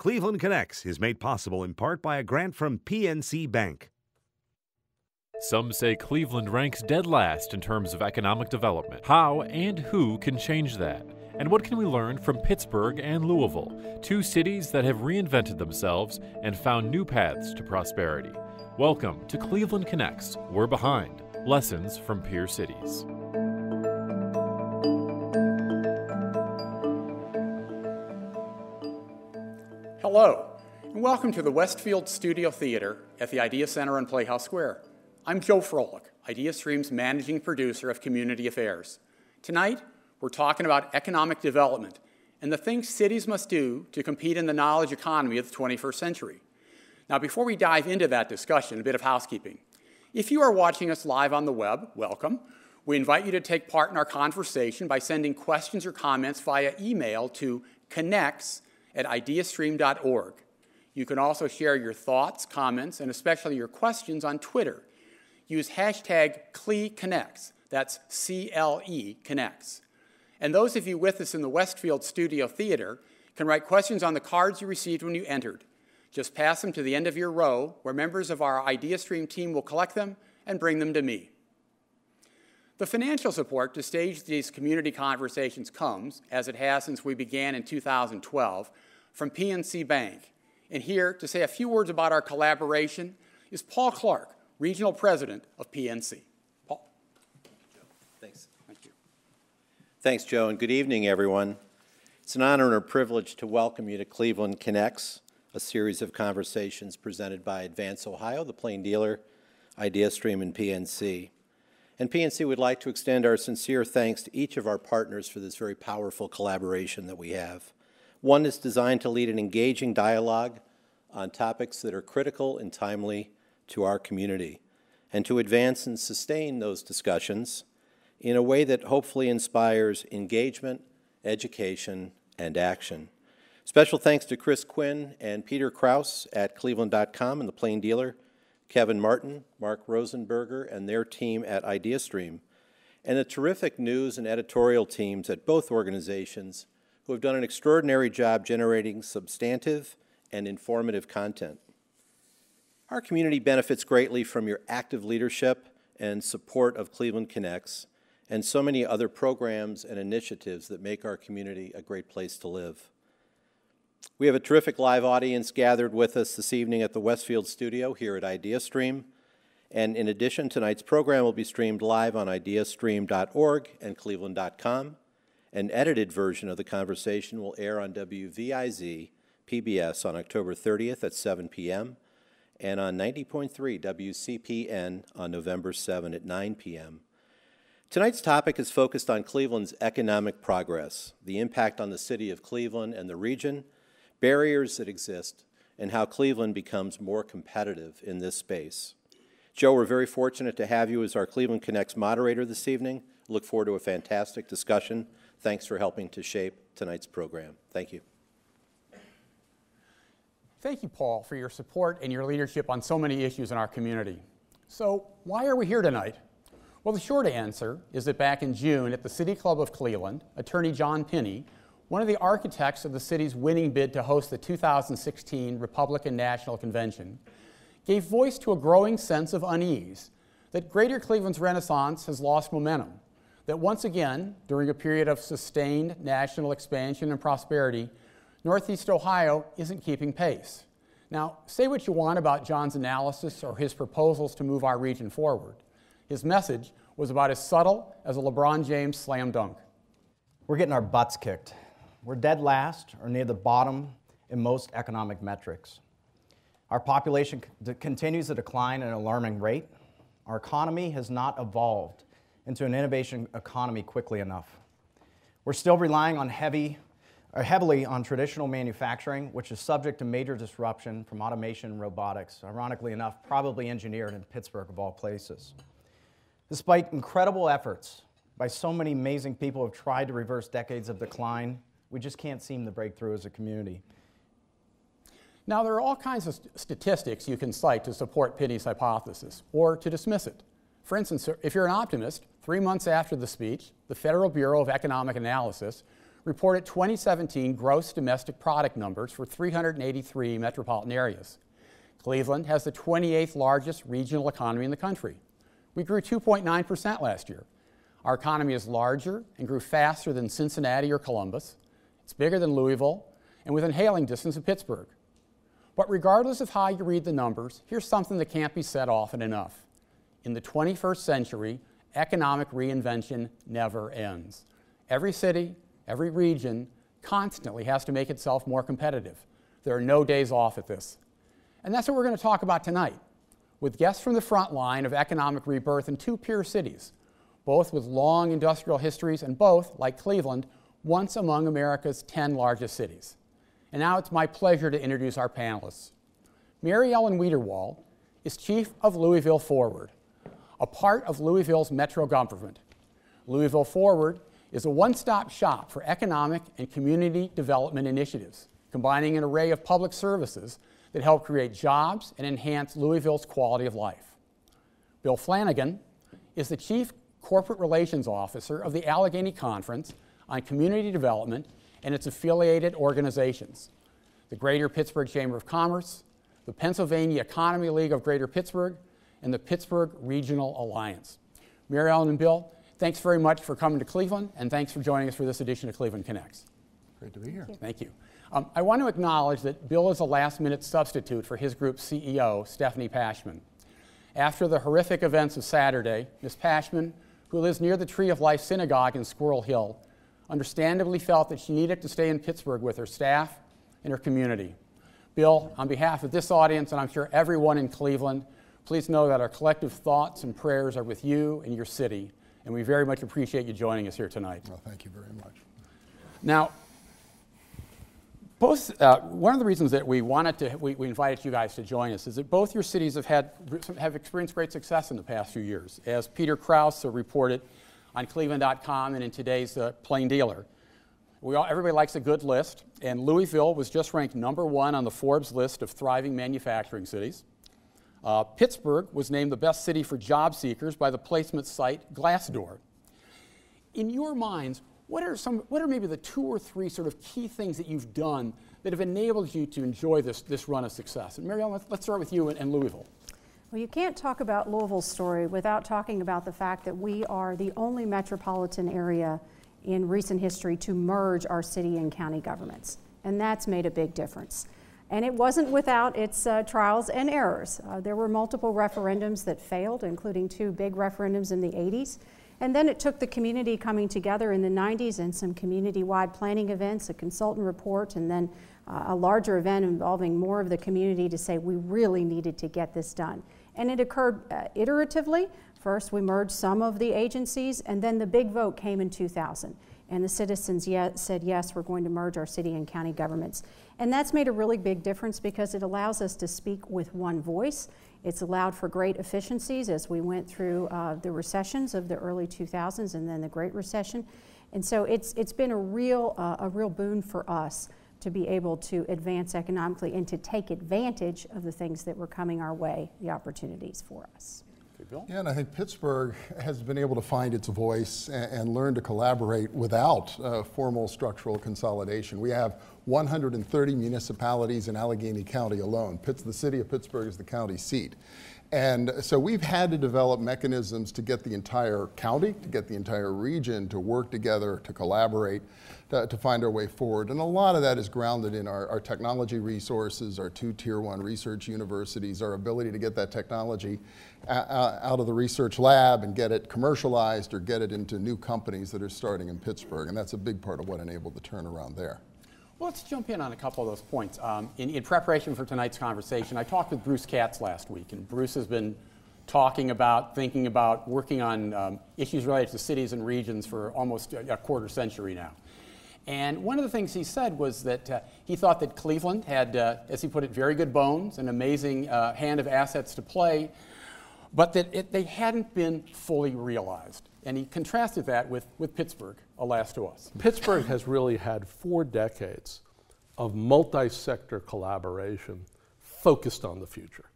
Cleveland Connects is made possible in part by a grant from PNC Bank. Some say Cleveland ranks dead last in terms of economic development. How and who can change that? And what can we learn from Pittsburgh and Louisville, two cities that have reinvented themselves and found new paths to prosperity? Welcome to Cleveland Connects. We're behind. Lessons from peer cities. Hello, and welcome to the Westfield Studio Theater at the Idea Center on Playhouse Square. I'm Joe Frolik, IdeaStream's managing producer of community affairs. Tonight, we're talking about economic development and the things cities must do to compete in the knowledge economy of the 21st century. Now, before we dive into that discussion, a bit of housekeeping. If you are watching us live on the web, welcome. We invite you to take part in our conversation by sending questions or comments via email to connects at ideastream.org. You can also share your thoughts, comments, and especially your questions on Twitter. Use hashtag CleConnects. That's C L E Connects. And those of you with us in the Westfield Studio Theater can write questions on the cards you received when you entered. Just pass them to the end of your row, where members of our IdeaStream team will collect them and bring them to me. The financial support to stage these community conversations comes, as it has since we began in 2012, from PNC Bank. And here to say a few words about our collaboration is Paul Clark, Regional President of PNC. Paul. Thanks. Thank you. Thanks, Joe, and good evening, everyone. It's an honor and a privilege to welcome you to Cleveland Connects, a series of conversations presented by Advance Ohio, the plain dealer, IdeaStream, and PNC. And PNC would like to extend our sincere thanks to each of our partners for this very powerful collaboration that we have. One is designed to lead an engaging dialogue on topics that are critical and timely to our community, and to advance and sustain those discussions in a way that hopefully inspires engagement, education, and action. Special thanks to Chris Quinn and Peter Krouse at Cleveland.com and the Plain Dealer Kevin Martin, Mark Rosenberger, and their team at IdeaStream, and the terrific news and editorial teams at both organizations who have done an extraordinary job generating substantive and informative content. Our community benefits greatly from your active leadership and support of Cleveland Connects and so many other programs and initiatives that make our community a great place to live. We have a terrific live audience gathered with us this evening at the Westfield studio here at IdeaStream. And in addition, tonight's program will be streamed live on ideastream.org and cleveland.com. An edited version of the conversation will air on WVIZ PBS on October 30th at 7 p.m. and on 90.3 WCPN on November 7 at 9 p.m. Tonight's topic is focused on Cleveland's economic progress, the impact on the city of Cleveland and the region, barriers that exist, and how Cleveland becomes more competitive in this space. Joe, we're very fortunate to have you as our Cleveland Connects moderator this evening. Look forward to a fantastic discussion. Thanks for helping to shape tonight's program. Thank you. Thank you, Paul, for your support and your leadership on so many issues in our community. So, why are we here tonight? Well, the short answer is that back in June at the City Club of Cleveland, attorney Jon Pinney, one of the architects of the city's winning bid to host the 2016 Republican National Convention, gave voice to a growing sense of unease that Greater Cleveland's Renaissance has lost momentum, that once again, during a period of sustained national expansion and prosperity, Northeast Ohio isn't keeping pace. Now, say what you want about Jon's analysis or his proposals to move our region forward. His message was about as subtle as a LeBron James slam dunk. We're getting our butts kicked. We're dead last or near the bottom in most economic metrics. Our population continues to decline at an alarming rate. Our economy has not evolved into an innovation economy quickly enough. We're still relying on heavy, or heavily on traditional manufacturing, which is subject to major disruption from automation and robotics, ironically enough, probably engineered in Pittsburgh of all places. Despite incredible efforts by so many amazing people who have tried to reverse decades of decline, we just can't seem to break through as a community. Now, there are all kinds of st statistics you can cite to support Pinney's hypothesis or to dismiss it. For instance, if you're an optimist, three months after the speech, the Federal Bureau of Economic Analysis reported 2017 gross domestic product numbers for 383 metropolitan areas. Cleveland has the 28th largest regional economy in the country. We grew 2.9% last year. Our economy is larger and grew faster than Cincinnati or Columbus. It's bigger than Louisville and within hailing distance of Pittsburgh. But regardless of how you read the numbers, here's something that can't be said often enough. In the 21st century, economic reinvention never ends. Every city, every region constantly has to make itself more competitive. There are no days off at this. And that's what we're going to talk about tonight with guests from the front line of economic rebirth in two peer cities, both with long industrial histories and both, like Cleveland, once among America's 10 largest cities. And now it's my pleasure to introduce our panelists. Mary Ellen Wiederwohl is chief of Louisville Forward, a part of Louisville's metro government. Louisville Forward is a one stop shop for economic and community development initiatives, combining an array of public services that help create jobs and enhance Louisville's quality of life. Bill Flanagan is the Chief Corporate Relations Officer of the Allegheny Conference on Community Development and its affiliated organizations the Greater Pittsburgh Chamber of Commerce, the Pennsylvania Economy League of Greater Pittsburgh, and the Pittsburgh Regional Alliance. Mary Ellen and Bill, thanks very much for coming to Cleveland, and thanks for joining us for this edition of Cleveland Connects. Great to be here. Thank you. Um, I want to acknowledge that Bill is a last minute substitute for his group's CEO, Stefani Pashman. After the horrific events of Saturday, Ms. Pashman, who lives near the Tree of Life Synagogue in Squirrel Hill, understandably felt that she needed to stay in Pittsburgh with her staff and her community. Bill, on behalf of this audience, and I'm sure everyone in Cleveland, please know that our collective thoughts and prayers are with you and your city, and we very much appreciate you joining us here tonight. Well, thank you very much. Now, both, uh, one of the reasons that we wanted to, we, we, invited you guys to join us is that both your cities have had, have experienced great success in the past few years. As Peter Krouse reported on cleveland.com and in today's uh, Plain Dealer. We all, everybody likes a good list, and Louisville was just ranked number one on the Forbes list of thriving manufacturing cities. Uh, Pittsburgh was named the best city for job seekers by the placement site Glassdoor. In your minds, what are, some, what are maybe the two or three sort of key things that you've done that have enabled you to enjoy this, this run of success? And Mary Ellen, let's, let's start with you and Louisville. Well, you can't talk about Louisville's story without talking about the fact that we are the only metropolitan area in recent history to merge our city and county governments. And that's made a big difference. And it wasn't without its uh, trials and errors. Uh, there were multiple referendums that failed, including two big referendums in the 80s. And then it took the community coming together in the 90s and some community wide planning events, a consultant report, and then uh, a larger event involving more of the community to say we really needed to get this done. And it occurred uh, iteratively. First, we merged some of the agencies, and then the big vote came in 2000. And the citizens said, yes, we're going to merge our city and county governments. And that's made a really big difference because it allows us to speak with one voice. It's allowed for great efficiencies as we went through uh, the recessions of the early 2000s and then the Great Recession. And so it's, it's been a real, uh, a real boon for us to be able to advance economically and to take advantage of the things that were coming our way, the opportunities for us. Yeah, and I think Pittsburgh has been able to find its voice and, and learn to collaborate without uh, formal structural consolidation. We have 130 municipalities in Allegheny County alone. Pitts, the city of Pittsburgh is the county seat. And so we've had to develop mechanisms to get the entire county, to get the entire region to work together, to collaborate, to, to find our way forward. And a lot of that is grounded in our, our technology resources, our two tier one research universities, our ability to get that technology out of the research lab and get it commercialized or get it into new companies that are starting in Pittsburgh. And that's a big part of what enabled the turnaround there. Well, let's jump in on a couple of those points. Um, in, in, preparation for tonight's conversation, I talked with Bruce Katz last week, and Bruce has been talking about, thinking about, working on um, issues related to cities and regions for almost a, a, quarter century now. And one of the things he said was that uh, he thought that Cleveland had, uh, as he put it, very good bones, an amazing uh, hand of assets to play, but that it, they hadn't been fully realized. And he contrasted that with, with Pittsburgh, alas to us. Pittsburgh has really had four decades of multi sector collaboration focused on the future.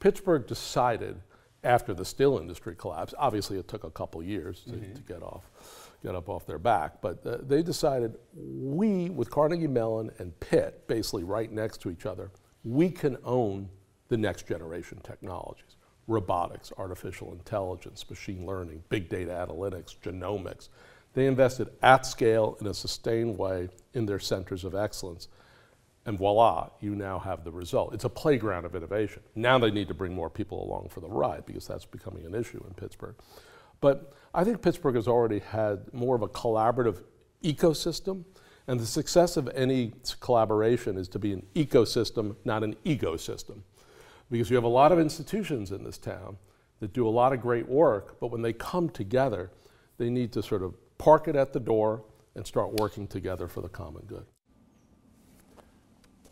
Pittsburgh decided after the steel industry collapsed, obviously it took a couple years to, mm-hmm. to get off, get up off their back. But uh, they decided we, with Carnegie Mellon and Pitt, basically right next to each other, we can own the next generation technologies robotics, artificial intelligence, machine learning, big data analytics, genomics. They invested at scale in a sustained way in their centers of excellence. And voila, you now have the result. It's a playground of innovation. Now they need to bring more people along for the ride because that's becoming an issue in Pittsburgh. But I think Pittsburgh has already had more of a collaborative ecosystem. And the success of any collaboration is to be an ecosystem, not an egosystem because you have a lot of institutions in this town that do a lot of great work, but when they come together, they need to sort of park it at the door and start working together for the common good.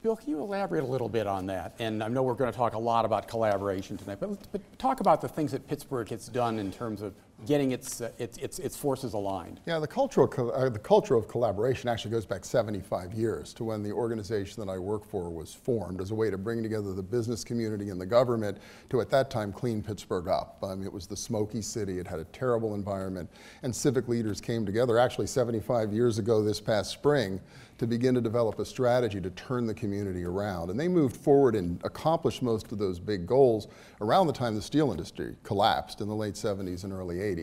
Bill, can you elaborate a little bit on that? And I know we're going to talk a lot about collaboration tonight, but, but talk about the things that Pittsburgh has done in terms of getting its, uh, its, its, its, forces aligned. Yeah, the, cultural uh, the culture of collaboration actually goes back 75 years to when the organization that I work for was formed as a way to bring together the business community and the government to, at that time, clean Pittsburgh up. It was the smoky city, it had a terrible environment, and civic leaders came together actually 75 years ago this past spring to begin to develop a strategy to turn the community around. And they moved forward and accomplished most of those big goals around the time the steel industry collapsed in the late 70s and early 80s.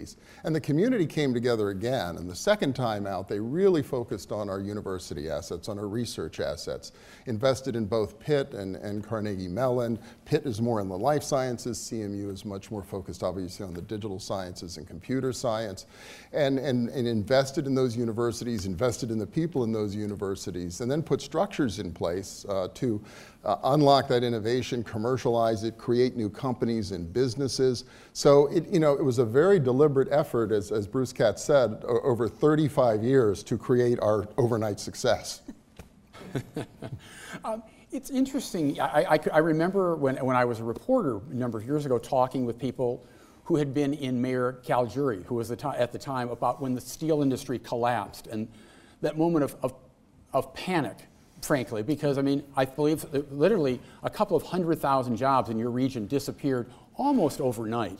And the community came together again. And the second time out, they really focused on our university assets, on our research assets, invested in both Pitt and, and Carnegie Mellon. Pitt is more in the life sciences. CMU is much more focused, obviously, on the digital sciences and computer science. And, and, and invested in those universities, invested in the people in those universities universities, and then put structures in place uh, to uh, unlock that innovation, commercialize it, create new companies and businesses. So it, you know, it was a very deliberate effort, as, as Bruce Katz said, over 35 years to create our overnight success. um, it's interesting. I, I, I, remember when, when I was a reporter a number of years ago talking with people who had been in Mayor Caliguiri, who was the at the time about when the steel industry collapsed and that moment of, of of panic, frankly, because I mean, I believe literally a couple of hundred thousand jobs in your region disappeared almost overnight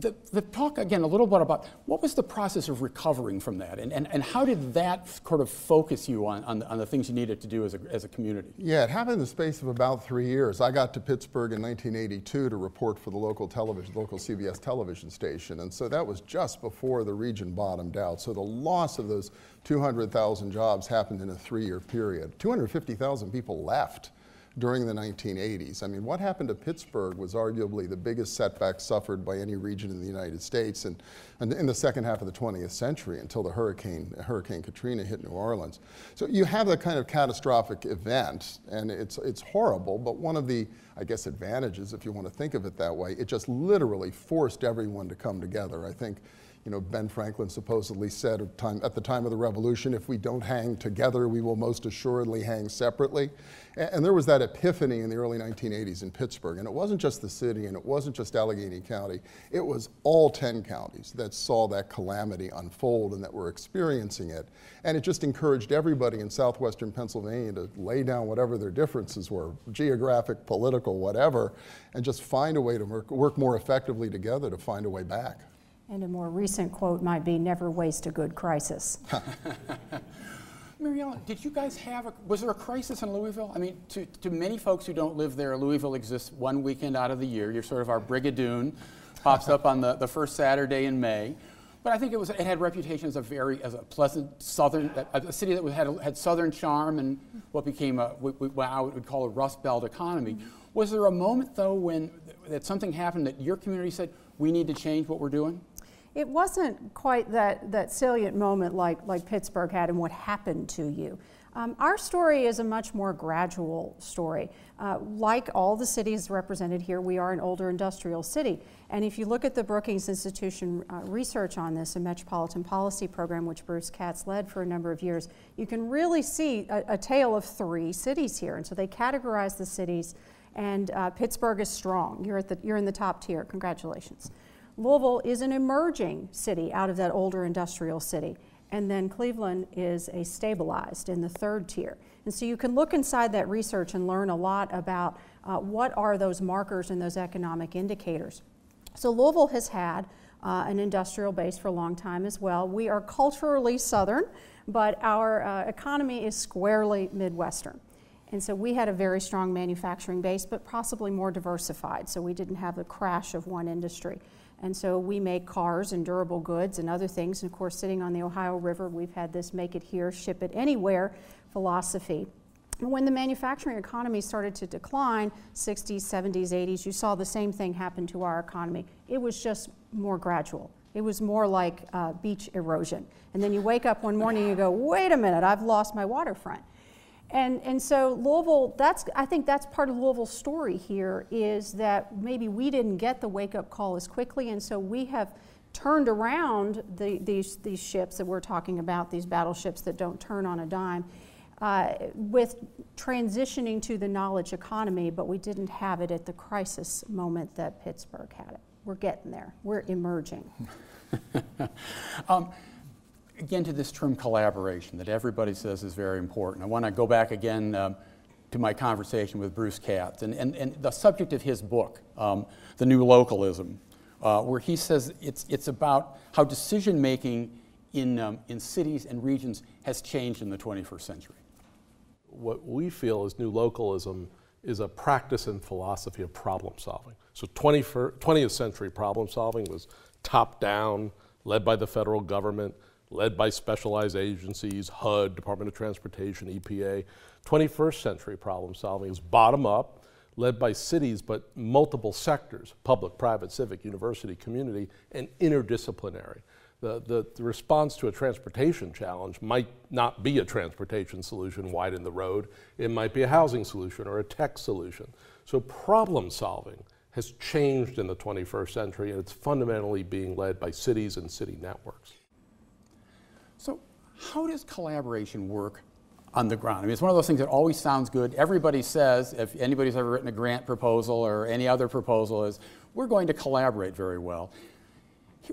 the, the, talk again a little bit about what was the process of recovering from that and, and, and how did that sort of focus you on, on, the, on the things you needed to do as a, as a community? Yeah, it happened in the space of about three years. I got to Pittsburgh in 1982 to report for the local television, local CBS television station. And so that was just before the region bottomed out. So the loss of those 200,000 jobs happened in a three year period. 250,000 people left during the 1980s. I mean, what happened to Pittsburgh was arguably the biggest setback suffered by any region in the United States and, and in the second half of the 20th century until the hurricane, Hurricane Katrina hit New Orleans. So you have that kind of catastrophic event, and it's, it's horrible, but one of the, I guess, advantages, if you want to think of it that way, it just literally forced everyone to come together. I think you know, Ben Franklin supposedly said at, time, at, the time of the revolution, if we don't hang together, we will most assuredly hang separately. And, and, there was that epiphany in the early 1980s in Pittsburgh. And it wasn't just the city and it wasn't just Allegheny County, it was all 10 counties that saw that calamity unfold and that were experiencing it. And it just encouraged everybody in southwestern Pennsylvania to lay down whatever their differences were geographic, political, whatever and just find a way to work, work more effectively together to find a way back. And a more recent quote might be never waste a good crisis. Mary Ellen, did you guys have a, was there a crisis in Louisville? I mean, to, to many folks who don't live there, Louisville exists one weekend out of the year. You're sort of our Brigadoon, pops up on the, the first Saturday in May. But I think it was it had reputation as a very as a pleasant southern a, city that had had southern charm and what became a what I would call a Rust Belt economy. Was there a moment though when that something happened that your community said we need to change what we're doing? It wasn't quite that, that salient moment like, like Pittsburgh had and what happened to you. Um, our story is a much more gradual story. Uh, like all the cities represented here, we are an older industrial city. And if you look at the Brookings Institution uh, research on this, a metropolitan policy program which Bruce Katz led for a number of years, you can really see a, a tale of three cities here. And so they categorize the cities, and uh, Pittsburgh is strong. You're, at the, you're in the top tier. Congratulations. Louisville is an emerging city out of that older industrial city. And then Cleveland is a stabilized in the third tier. And so you can look inside that research and learn a lot about uh, what are those markers and those economic indicators. So Louisville has had uh, an industrial base for a long time as well. We are culturally Southern, but our uh, economy is squarely Midwestern. And so we had a very strong manufacturing base, but possibly more diversified, so we didn't have the crash of one industry. And so we make cars and durable goods and other things. And of course, sitting on the Ohio River, we've had this make it here, ship it anywhere philosophy. When the manufacturing economy started to decline, 60s, 70s, 80s, you saw the same thing happen to our economy. It was just more gradual. It was more like uh, beach erosion. And then you wake up one morning and you go, wait a minute, I've lost my waterfront. And, and so Louisville, that's, I think that's part of Louisville's story here is that maybe we didn't get the wake up call as quickly, and so we have turned around the, these, these ships that we're talking about, these battleships that don't turn on a dime, uh, with transitioning to the knowledge economy, but we didn't have it at the crisis moment that Pittsburgh had it. We're getting there, we're emerging. um, again to this term collaboration that everybody says is very important. I want to go back again um, to my conversation with Bruce Katz and, and, and the subject of his book, um, The New Localism, uh, where he says it's, it's about how decision making in, um, in cities and regions has changed in the 21st century. What we feel is new localism is a practice and philosophy of problem solving. So 20th century problem solving was top down, led by the federal government, led by specialized agencies, HUD, Department of Transportation, EPA. 21st century problem solving is bottom up, led by cities, but multiple sectors, public, private, civic, university, community, and interdisciplinary. The, the, the, response to a transportation challenge might not be a transportation solution, widen the road. It might be a housing solution or a tech solution. So problem solving has changed in the 21st century, and it's fundamentally being led by cities and city networks. How does collaboration work on the ground? I mean, it's one of those things that always sounds good. Everybody says, if anybody's ever written a grant proposal or any other proposal, is we're going to collaborate very well.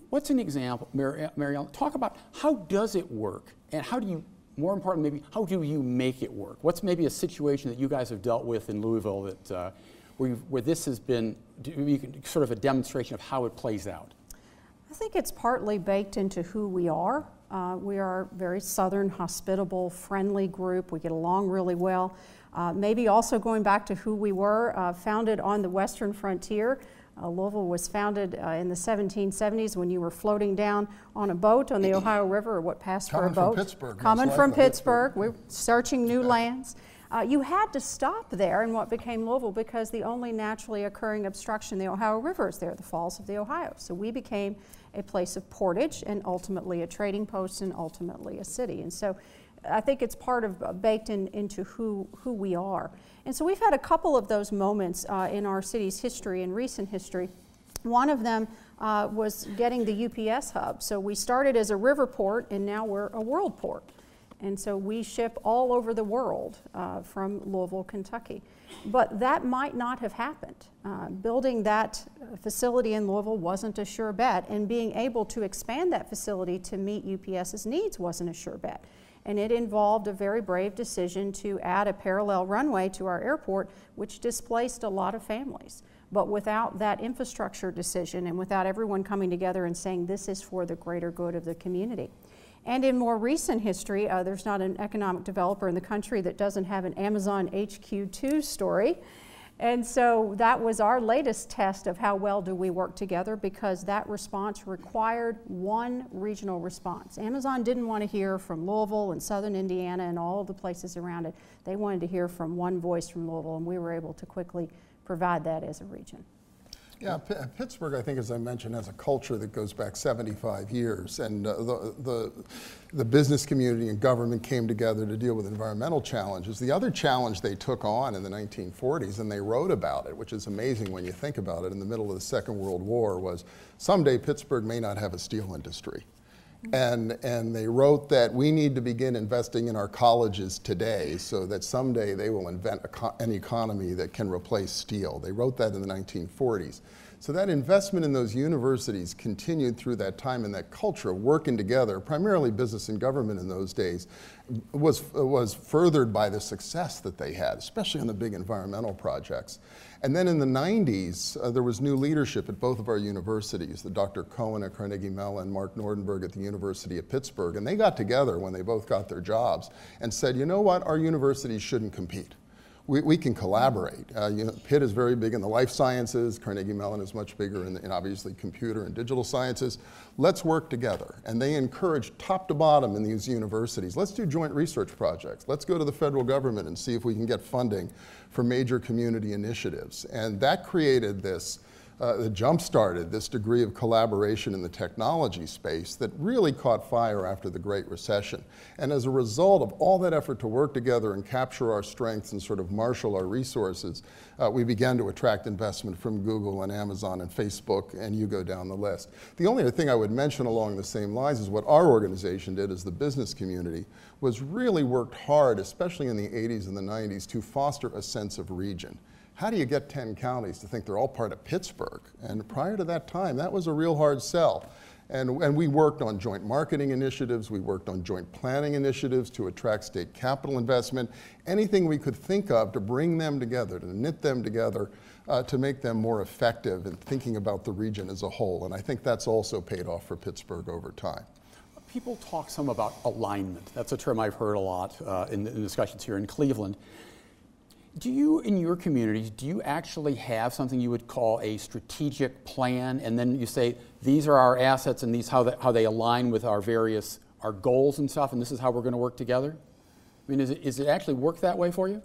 What's an example, Mary, Mary? Talk about how does it work, and how do you, more important, maybe how do you make it work? What's maybe a situation that you guys have dealt with in Louisville that uh, where, where this has been sort of a demonstration of how it plays out? I think it's partly baked into who we are. Uh, we are a very southern, hospitable, friendly group. We get along really well. Uh, maybe also going back to who we were, uh, founded on the western frontier. Uh, Louisville was founded uh, in the 1770s when you were floating down on a boat on the Ohio River, or what passed Coming for a boat. From Pittsburgh, Coming from Pittsburgh. We're searching new lands. Uh, you had to stop there in what became Louisville because the only naturally occurring obstruction, the Ohio River, is there, the Falls of the Ohio. So we became a place of portage and ultimately a trading post and ultimately a city. And so I think it's part of uh, baked in, into who, who we are. And so we've had a couple of those moments uh, in our city's history in recent history. One of them uh, was getting the UPS hub. So we started as a river port and now we're a world port. And so we ship all over the world uh, from Louisville, Kentucky. But that might not have happened. Uh, building that facility in Louisville wasn't a sure bet, and being able to expand that facility to meet UPS's needs wasn't a sure bet. And it involved a very brave decision to add a parallel runway to our airport, which displaced a lot of families. But without that infrastructure decision and without everyone coming together and saying this is for the greater good of the community, and in more recent history, uh, there's not an economic developer in the country that doesn't have an Amazon HQ2 story. And so that was our latest test of how well do we work together because that response required one regional response. Amazon didn't want to hear from Louisville and southern Indiana and all the places around it. They wanted to hear from one voice from Louisville, and we were able to quickly provide that as a region. Yeah, P Pittsburgh, I think, as I mentioned, has a culture that goes back 75 years. And uh, the, the, the, business community and government came together to deal with environmental challenges. The other challenge they took on in the 1940s, and they wrote about it, which is amazing when you think about it, in the middle of the Second World War, was someday Pittsburgh may not have a steel industry. And, and they wrote that we need to begin investing in our colleges today so that someday they will invent an economy that can replace steel. They wrote that in the 1940s. So that investment in those universities continued through that time and that culture of working together, primarily business and government in those days, was, was furthered by the success that they had, especially on the big environmental projects. And then in the 90s, uh, there was new leadership at both of our universities, the Dr. Cohon at Carnegie Mellon, and Mark Nordenberg at the University of Pittsburgh. And they got together when they both got their jobs and said, you know what, our universities shouldn't compete we, we can collaborate. Uh, you know, Pitt is very big in the life sciences. Carnegie Mellon is much bigger in, in, obviously computer and digital sciences. Let's work together. And they encourage top to bottom in these universities. Let's do joint research projects. Let's go to the federal government and see if we can get funding for major community initiatives. And that created this uh, that jump-started this degree of collaboration in the technology space that really caught fire after the Great Recession. And as a result of all that effort to work together and capture our strengths and sort of marshal our resources, uh, we began to attract investment from Google and Amazon and Facebook, and you go down the list. The only other thing I would mention along the same lines is what our organization did as the business community was really worked hard, especially in the 80s and the 90s, to foster a sense of region how do you get 10 counties to think they're all part of Pittsburgh? And prior to that time, that was a real hard sell. And, and we worked on joint marketing initiatives, we worked on joint planning initiatives to attract state capital investment, anything we could think of to bring them together, to knit them together, uh, to make them more effective in thinking about the region as a whole. And I think that's also paid off for Pittsburgh over time. People talk some about alignment. That's a term I've heard a lot uh, in, in discussions here in Cleveland. Do you, in your communities, do you actually have something you would call a strategic plan, and then you say these are our assets and these how they, how they align with our various our goals and stuff, and this is how we're going to work together? I mean, is it, is it actually work that way for you?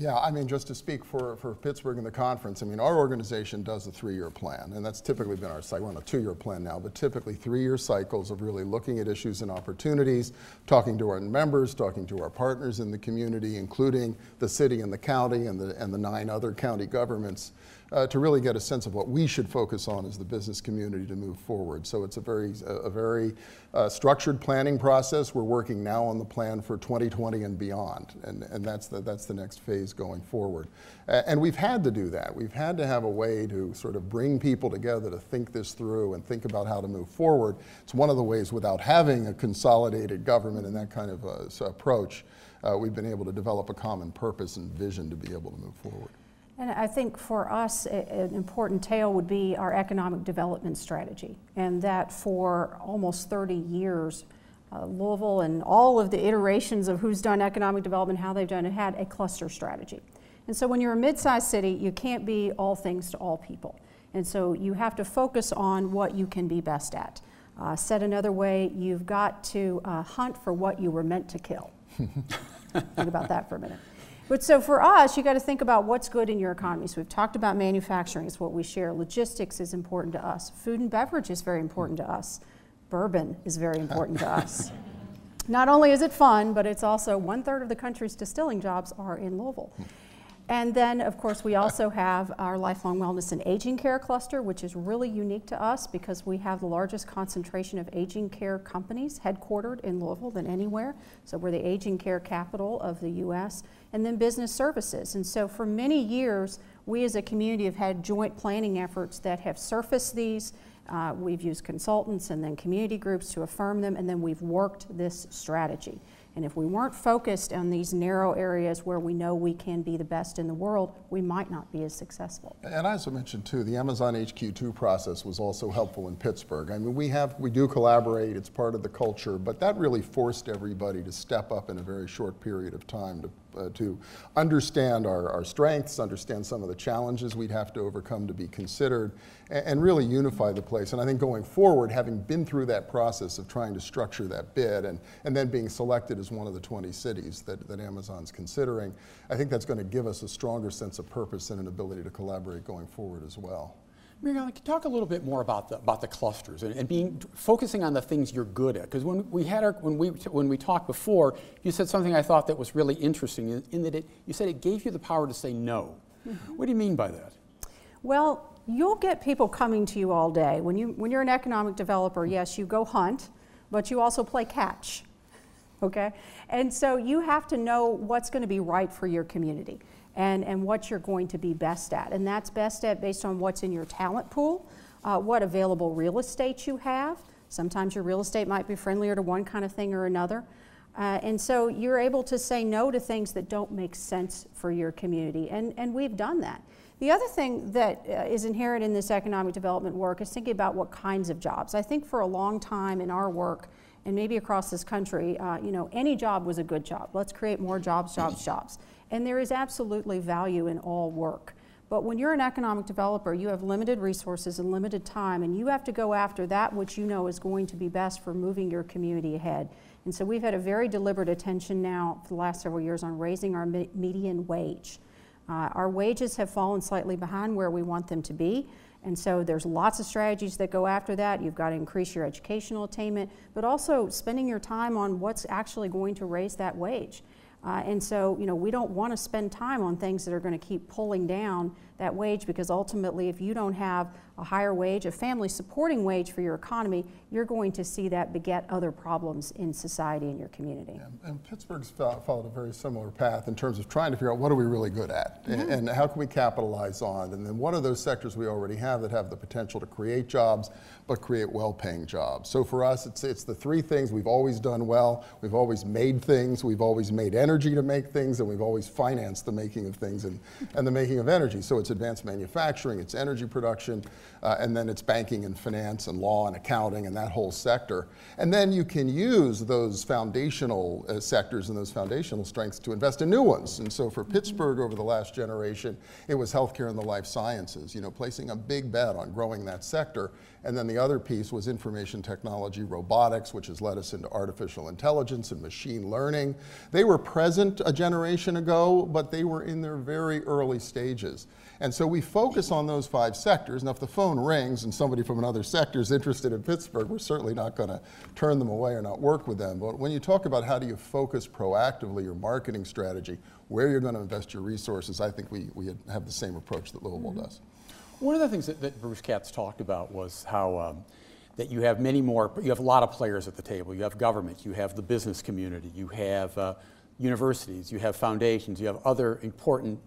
Yeah, I mean, just to speak for, for Pittsburgh and the conference, I mean, our organization does a three year plan, and that's typically been our cycle. We're on a two year plan now, but typically three year cycles of really looking at issues and opportunities, talking to our members, talking to our partners in the community, including the city and the county and the, and the nine other county governments uh, to really get a sense of what we should focus on as the business community to move forward. So it's a very, a very uh, structured planning process. We're working now on the plan for 2020 and beyond, and, and that's, the, that's the next phase going forward. Uh, and we've had to do that. We've had to have a way to sort of bring people together to think this through and think about how to move forward. It's one of the ways without having a consolidated government and that kind of uh, approach, uh, we've been able to develop a common purpose and vision to be able to move forward. And I think for us, an important tale would be our economic development strategy, and that for almost 30 years, uh, Louisville and all of the iterations of who's done economic development, how they've done it, had a cluster strategy. And so when you're a mid-sized city, you can't be all things to all people. And so you have to focus on what you can be best at. Uh, said another way, you've got to uh, hunt for what you were meant to kill. Think about that for a minute. But so for us, you got to think about what's good in your economy. So we've talked about manufacturing, it's what we share. Logistics is important to us. Food and beverage is very important to us. Bourbon is very important to us. Not only is it fun, but it's also one third of the country's distilling jobs are in Louisville. Hmm. And then, of course, we also have our lifelong wellness and aging care cluster, which is really unique to us because we have the largest concentration of aging care companies headquartered in Louisville than anywhere. So we're the aging care capital of the U.S. And then business services. And so for many years, we as a community have had joint planning efforts that have surfaced these. Uh, we've used consultants and then community groups to affirm them, and then we've worked this strategy. And if we weren't focused on these narrow areas where we know we can be the best in the world, we might not be as successful. And I mentioned too, the Amazon HQ2 process was also helpful in Pittsburgh. I mean, we have, we do collaborate, it's part of the culture, but that really forced everybody to step up in a very short period of time to uh, to understand our, our strengths, understand some of the challenges we'd have to overcome to be considered, and, and, really unify the place. And I think going forward, having been through that process of trying to structure that bid and, and then being selected as one of the 20 cities that, that Amazon's considering, I think that's going to give us a stronger sense of purpose and an ability to collaborate going forward as well. Mary Ellen, can you talk a little bit more about the, about the clusters and, and being, focusing on the things you're good at? Because when we, had our, when, we, when we talked before, you said something I thought that was really interesting in, in that it, you said it gave you the power to say no. Mm-hmm. What do you mean by that? Well, you'll get people coming to you all day. When, you, when you're an economic developer, yes, you go hunt, but you also play catch, okay? And so you have to know what's going to be right for your community. And, and what you're going to be best at. And that's best at based on what's in your talent pool, uh, what available real estate you have. Sometimes your real estate might be friendlier to one kind of thing or another. Uh, and so you're able to say no to things that don't make sense for your community. And, and we've done that. The other thing that uh, is inherent in this economic development work is thinking about what kinds of jobs. I think for a long time in our work, and maybe across this country, uh, you know, any job was a good job. Let's create more jobs, jobs, jobs. And there is absolutely value in all work. But when you're an economic developer, you have limited resources and limited time, and you have to go after that which you know is going to be best for moving your community ahead. And so we've had a very deliberate attention now for the last several years on raising our median wage. Uh, our wages have fallen slightly behind where we want them to be. And so there's lots of strategies that go after that. You've got to increase your educational attainment, but also spending your time on what's actually going to raise that wage. Uh, and so, you know, we don't want to spend time on things that are going to keep pulling down that wage because ultimately, if you don't have a higher wage, a family supporting wage for your economy, you're going to see that beget other problems in society and your community. Yeah, and Pittsburgh's followed a very similar path in terms of trying to figure out what are we really good at mm-hmm. and, and, how can we capitalize on, and then what are those sectors we already have that have the potential to create jobs but create well-paying jobs. So for us, it's it's the three things we've always done well. We've always made things. We've always made energy to make things, and we've always financed the making of things and, and the making of energy. So it's advanced manufacturing, it's energy production, uh, and then it's banking and finance and law and accounting and that whole sector. And then you can use those foundational uh, sectors and those foundational strengths to invest in new ones. And so for Pittsburgh over the last generation, it was healthcare and the life sciences, you know, placing a big bet on growing that sector. And then the other piece was information technology, robotics, which has led us into artificial intelligence and machine learning. They were present a generation ago, but they were in their very early stages. And so we focus on those five sectors. Now, if the phone rings and somebody from another sector is interested in Pittsburgh, we're certainly not going to turn them away or not work with them. But when you talk about how do you focus proactively your marketing strategy, where you're going to invest your resources, I think we, we have the same approach that Louisville mm-hmm. does. One of the things that, that Bruce Katz talked about was how um, that you have many more, you have a lot of players at the table. You have government, you have the business community, you have uh, universities, you have foundations, you have other important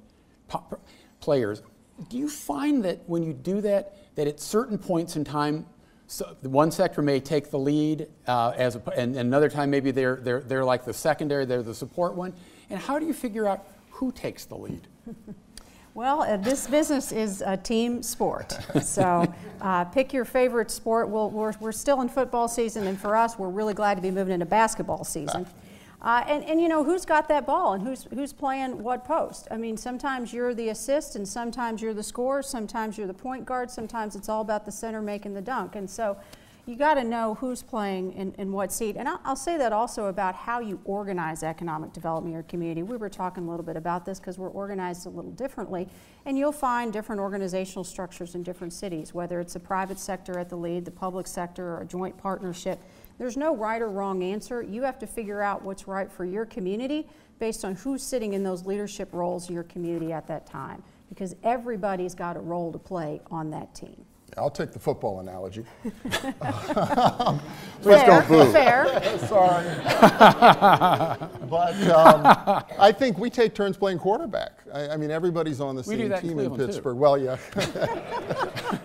players. Do you find that when you do that, that at certain points in time, so one sector may take the lead, uh, as a, and, and, another time maybe they're, they're, they're like the secondary, they're the support one? And how do you figure out who takes the lead? Well, uh, this business is a team sport. So uh, pick your favorite sport. we we are we're still in football season, and for us, we're really glad to be moving into basketball season. Uh, and, and you know, who's got that ball and who's, who's playing what post? I mean, sometimes you're the assist and sometimes you're the scorer, sometimes you're the point guard, sometimes it's all about the center making the dunk. And so you got to know who's playing in, in what seat. And I'll, I'll, say that also about how you organize economic development in your community. We were talking a little bit about this because we're organized a little differently. And you'll find different organizational structures in different cities, whether it's the private sector at the lead, the public sector, or a joint partnership. There's no right or wrong answer. You have to figure out what's right for your community based on who's sitting in those leadership roles in your community at that time, because everybody's got a role to play on that team. I'll take the football analogy. Please fair, don't boo. Fair. Sorry. but um, I think we take turns playing quarterback. I, I mean, everybody's on the we same team in, in Pittsburgh. Too. Well, yeah.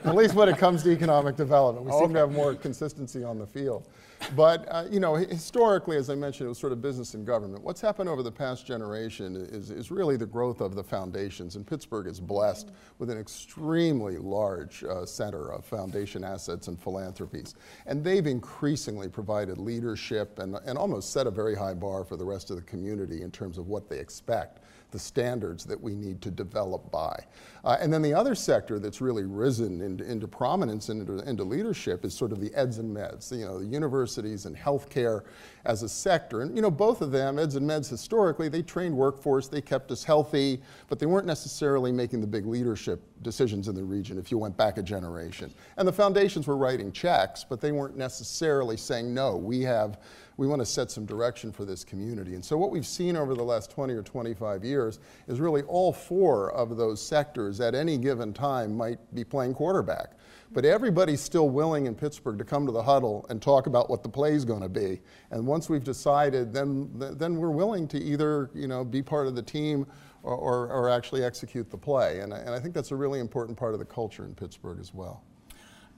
At least when it comes to economic development, we okay. seem to have more consistency on the field. But, uh, you know, historically, as I mentioned, it was sort of business and government. What's happened over the past generation is, is really the growth of the foundations. And Pittsburgh is blessed with an extremely large uh, center of foundation assets and philanthropies. And they've increasingly provided leadership and, and almost set a very high bar for the rest of the community in terms of what they expect the standards that we need to develop by. Uh, and then the other sector that's really risen into, into prominence and into, into, leadership is sort of the eds and meds, you know, the universities and healthcare as a sector. And, you know, both of them, eds and meds historically, they trained workforce, they kept us healthy, but they weren't necessarily making the big leadership decisions in the region if you went back a generation. And the foundations were writing checks, but they weren't necessarily saying, no, we have We want to set some direction for this community. And so what we've seen over the last 20 or 25 years is really all four of those sectors at any given time might be playing quarterback. But everybody's still willing in Pittsburgh to come to the huddle and talk about what the play is going to be. And once we've decided, then, then we're willing to either you know, be part of the team or, or, or actually execute the play. And, and I think that's a really important part of the culture in Pittsburgh as well.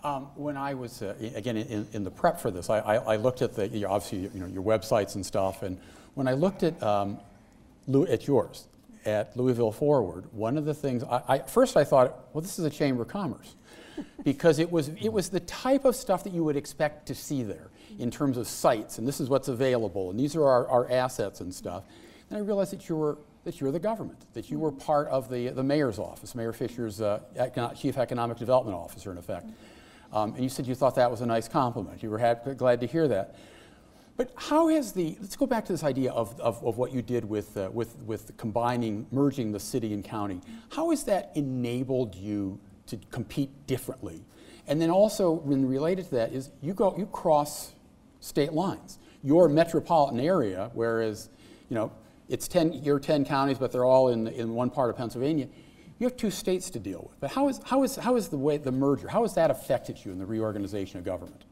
Um, when I was, uh, again, in, in, the prep for this, I, I, I looked at the, obviously, you know, your websites and stuff, and when I looked at, um, at yours, at Louisville Forward, one of the things, I, I, first I thought, well, this is a Chamber of Commerce, because it was, it was the type of stuff that you would expect to see there in terms of sites, and this is what's available, and these are our, our assets and stuff. And I realized that you were that you're the government, that you were part of the, the mayor's office, Mayor Fisher's uh, chief economic development officer, in effect. Um, and you said you thought that was a nice compliment. You were glad to hear that. But how has the, let's go back to this idea of, of, of what you did with, uh, with, with combining, merging the city and county. How has that enabled you to compete differently? And then also, when related to that, is you go, you cross state lines. Your metropolitan area, whereas, you know, it's 10, you're 10 counties, but they're all in, in one part of Pennsylvania. You have two states to deal with. But how is, how is, how is the way, the merger, how has that affected you in the reorganization of government?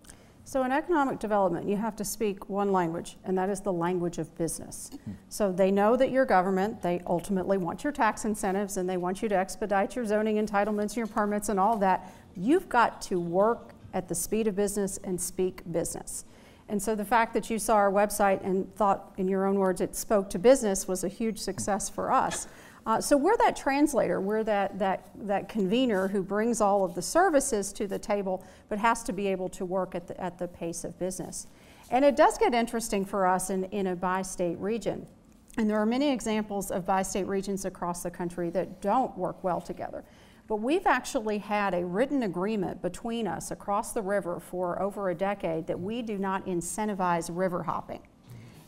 So in economic development, you have to speak one language, and that is the language of business. So they know that your government, they ultimately want your tax incentives, and they want you to expedite your zoning entitlements, your permits, and all that. You've got to work at the speed of business and speak business. And so the fact that you saw our website and thought, in your own words, it spoke to business was a huge success for us. Uh, so we're that translator, we're that, that, that convener who brings all of the services to the table, but has to be able to work at the, at the pace of business. And it does get interesting for us in, in a bi-state region. And there are many examples of bi-state regions across the country that don't work well together. But we've actually had a written agreement between us across the river for over a decade that we do not incentivize river hopping.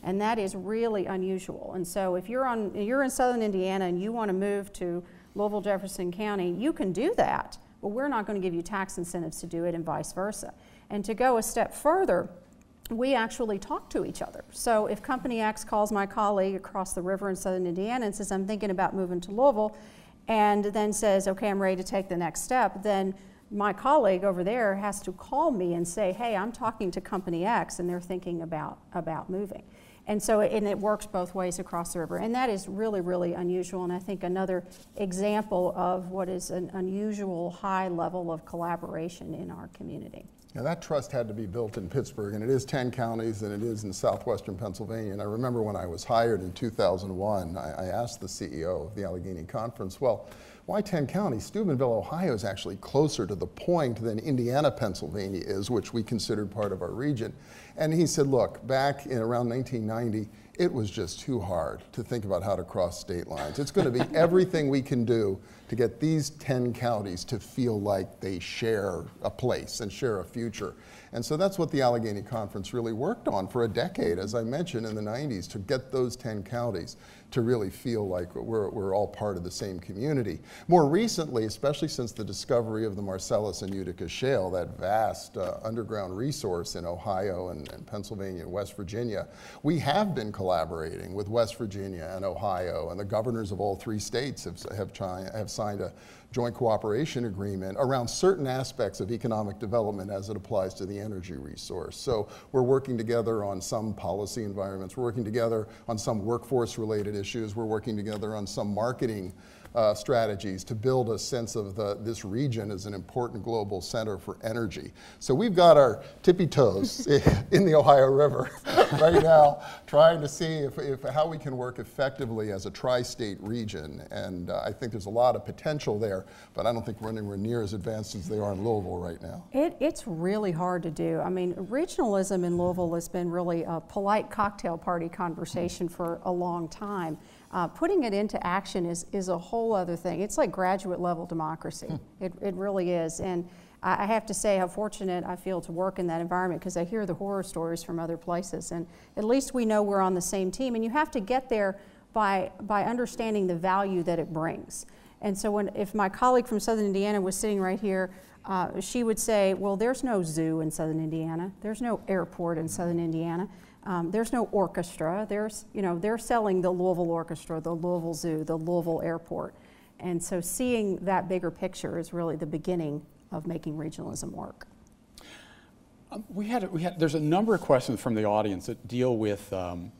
And that is really unusual. And so if you're, on, you're in southern Indiana and you want to move to Louisville, Jefferson County, you can do that, but we're not going to give you tax incentives to do it and vice versa. And to go a step further, we actually talk to each other. So if Company X calls my colleague across the river in southern Indiana and says, I'm thinking about moving to Louisville, and then says, okay, I'm ready to take the next step, then my colleague over there has to call me and say, hey, I'm talking to company X and they're thinking about, about moving. And so, and it works both ways across the river. And that is really, really unusual. And I think another example of what is an unusual high level of collaboration in our community. Now that trust had to be built in Pittsburgh, and it is 10 counties, and it is in southwestern Pennsylvania. And I remember when I was hired in 2001, I, I asked the CEO of the Allegheny Conference, well, why 10 counties? Steubenville, Ohio is actually closer to the point than Indiana, Pennsylvania is, which we considered part of our region. And he said, look, back in around 1990, it was just too hard to think about how to cross state lines. It's going to be everything we can do to get these 10 counties to feel like they share a place and share a future. And so that's what the Allegheny Conference really worked on for a decade, as I mentioned in the 90s, to get those 10 counties to really feel like we're, we're all part of the same community. More recently, especially since the discovery of the Marcellus and Utica Shale, that vast uh, underground resource in Ohio and, and, Pennsylvania and West Virginia, we have been collaborating with West Virginia and Ohio, and the governors of all three states have, have, have signed a joint cooperation agreement around certain aspects of economic development as it applies to the energy resource. So we're working together on some policy environments, we're working together on some workforce related issues, we're working together on some marketing uh, strategies to build a sense of the, this region as an important global center for energy. So we've got our tippy toes in the Ohio River right now, trying to see if, if, how we can work effectively as a tri-state region. And uh, I think there's a lot of potential there, but I don't think we're anywhere near as advanced as they are in Louisville right now. It, it's really hard to do. I mean, regionalism in Louisville has been really a polite cocktail party conversation for a long time. Uh, putting it into action is, is a whole other thing. It's like graduate level democracy. Hmm. It, it really is. And I, I have to say how fortunate I feel to work in that environment because I hear the horror stories from other places. And at least we know we're on the same team. And you have to get there by, by understanding the value that it brings. And so when, if my colleague from Southern Indiana was sitting right here, uh, she would say, well, there's no zoo in Southern Indiana. There's no airport in Southern Indiana. Um, there's no orchestra. There's, you know, they're selling the Louisville Orchestra, the Louisville Zoo, the Louisville Airport. And so seeing that bigger picture is really the beginning of making regionalism work. Um, we had, we had, there's a number of questions from the audience that deal with, um,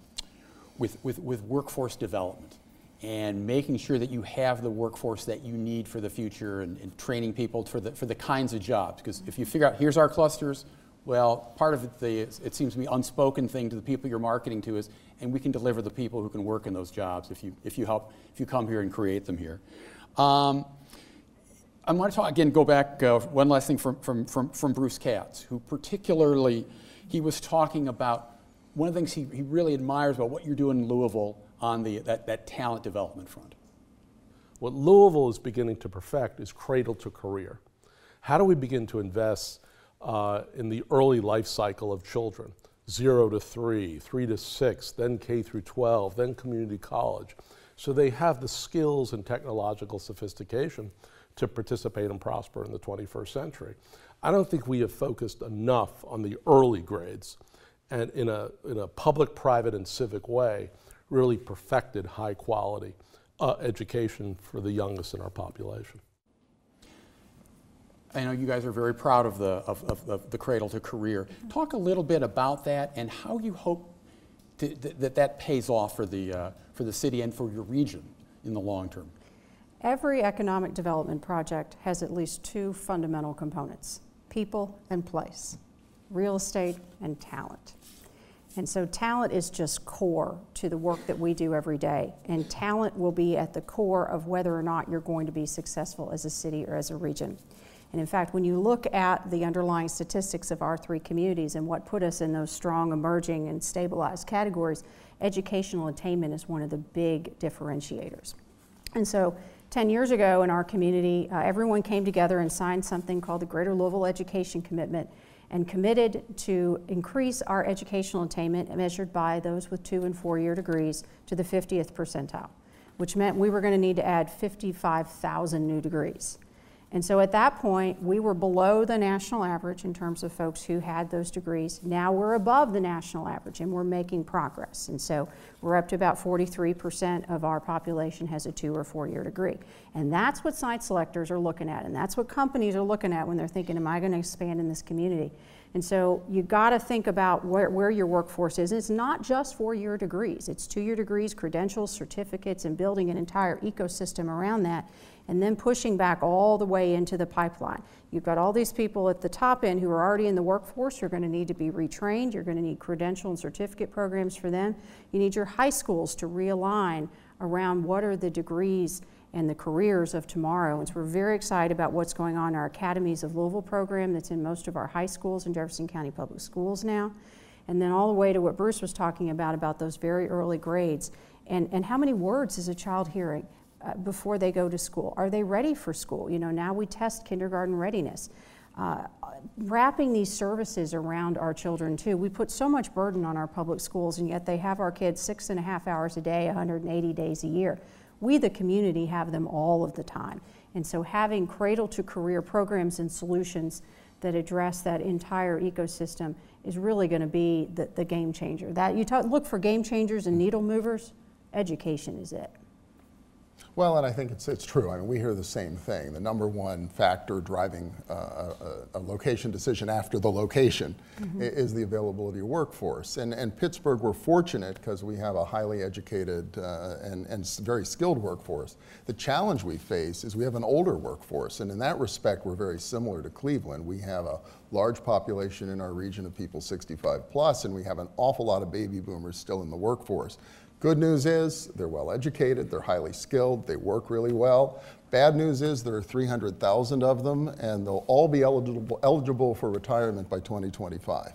with, with, with workforce development and making sure that you have the workforce that you need for the future and, and training people for the, for the kinds of jobs. Because if you figure out, here's our clusters, well, part of it, the, it seems to be unspoken thing to the people you're marketing to is, and we can deliver the people who can work in those jobs if you, if you help, if you come here and create them here. Um, I want to talk, again, go back, uh, one last thing from, from, from, from Bruce Katz, who particularly, he was talking about one of the things he, he really admires about what you're doing in Louisville on the, that, that talent development front. What Louisville is beginning to perfect is cradle to career. How do we begin to invest uh, in the early life cycle of children? Zero to three, three to six, then K through 12, then community college. So they have the skills and technological sophistication to participate and prosper in the 21st century. I don't think we have focused enough on the early grades and in a, in a public, private, and civic way really perfected high quality uh, education for the youngest in our population. I know you guys are very proud of the, of, of, of the cradle to career. Talk a little bit about that and how you hope to, that that pays off for the, uh, for the city and for your region in the long term. Every economic development project has at least two fundamental components people and place, real estate and talent. And so talent is just core to the work that we do every day. And talent will be at the core of whether or not you're going to be successful as a city or as a region. And in fact, when you look at the underlying statistics of our three communities and what put us in those strong, emerging, and stabilized categories, educational attainment is one of the big differentiators. And so 10 years ago in our community, uh, everyone came together and signed something called the Greater Louisville Education Commitment and committed to increase our educational attainment measured by those with two and four year degrees to the 50th percentile, which meant we were going to need to add 55,000 new degrees. And so at that point, we were below the national average in terms of folks who had those degrees. Now we're above the national average and we're making progress. And so we're up to about 43% of our population has a two or four year degree. And that's what site selectors are looking at. And that's what companies are looking at when they're thinking, am I going to expand in this community? And so you've got to think about where, where your workforce is. And it's not just four year degrees, it's two year degrees, credentials, certificates, and building an entire ecosystem around that and then pushing back all the way into the pipeline. You've got all these people at the top end who are already in the workforce. You're going to need to be retrained. You're going to need credential and certificate programs for them. You need your high schools to realign around what are the degrees and the careers of tomorrow. And so we're very excited about what's going on in our Academies of Louisville program that's in most of our high schools in Jefferson County Public Schools now. And then all the way to what Bruce was talking about, about those very early grades. And, and how many words is a child hearing? Uh, before they go to school? Are they ready for school? You know, now we test kindergarten readiness. Uh, wrapping these services around our children too. We put so much burden on our public schools, and yet they have our kids six and a half hours a day, 180 days a year. We, the community, have them all of the time. And so having cradle to career programs and solutions that address that entire ecosystem is really going to be the, the game changer. That you talk, look for game changers and needle movers, education is it. Well, and I think it's, it's true. I mean, we hear the same thing. The number one factor driving uh, a, a, location decision after the location mm-hmm. is the availability of workforce. And, and Pittsburgh, we're fortunate because we have a highly educated uh, and, and very skilled workforce. The challenge we face is we have an older workforce. And in that respect, we're very similar to Cleveland. We have a large population in our region of people 65 plus, and we have an awful lot of baby boomers still in the workforce. Good news is they're well educated, they're highly skilled, they work really well. Bad news is there are 300,000 of them, and they'll all be eligible, eligible for retirement by 2025.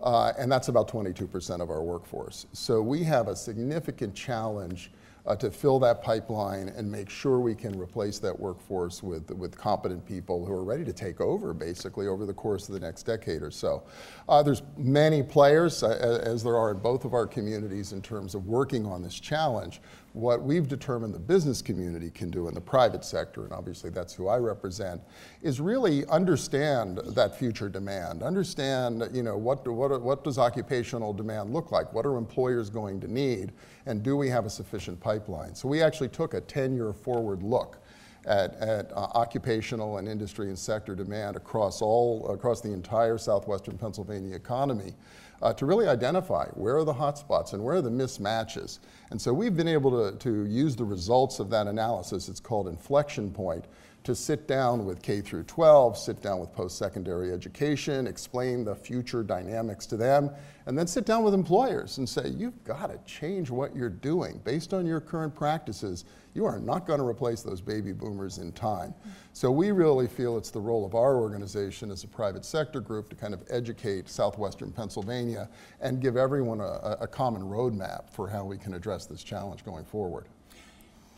Uh, and that's about 22% of our workforce. So we have a significant challenge uh, to fill that pipeline and make sure we can replace that workforce with, with competent people who are ready to take over basically over the course of the next decade or so. Uh, there's many players, uh, as there are in both of our communities in terms of working on this challenge, What we've determined the business community can do in the private sector, and obviously that's who I represent, is really understand that future demand. Understand, you know, what, what, what does occupational demand look like? What are employers going to need? And do we have a sufficient pipeline? So we actually took a 10-year forward look at, at uh, occupational and industry and sector demand across all across the entire southwestern Pennsylvania economy uh, to really identify where are the hotspots and where are the mismatches. And so we've been able to, to use the results of that analysis, it's called inflection point, to sit down with K through 12, sit down with post-secondary education, explain the future dynamics to them, and then sit down with employers and say, you've got to change what you're doing. Based on your current practices, you are not going to replace those baby boomers in time. So we really feel it's the role of our organization as a private sector group to kind of educate southwestern Pennsylvania and give everyone a, a common roadmap for how we can address this challenge going forward.